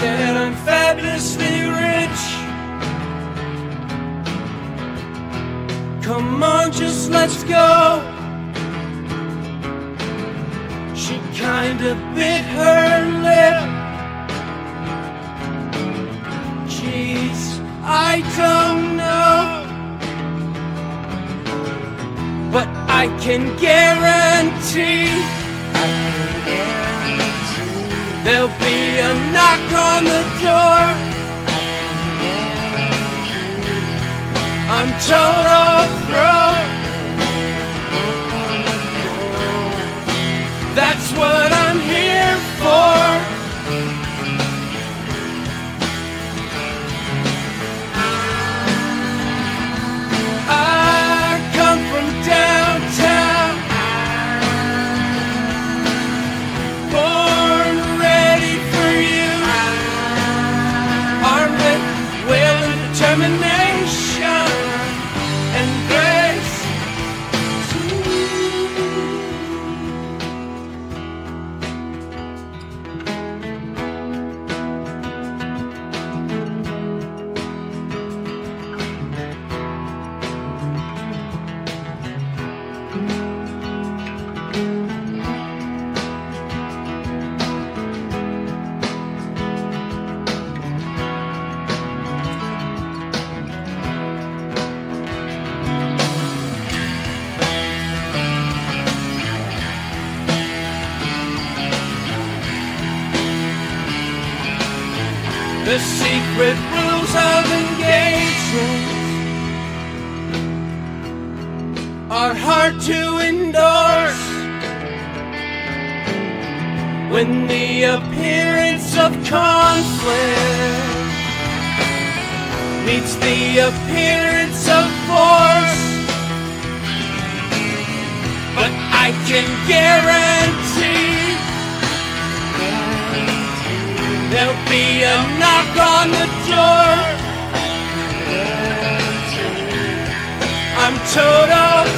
said I'm fabulously rich. Come on, just let's go. She kinda bit her lip. Jeez, I don't know. But I can guarantee knock on the door. I'm total will The secret rules of engagement are hard to endorse when the appearance of conflict meets the appearance of force. But I can guarantee door. I'm total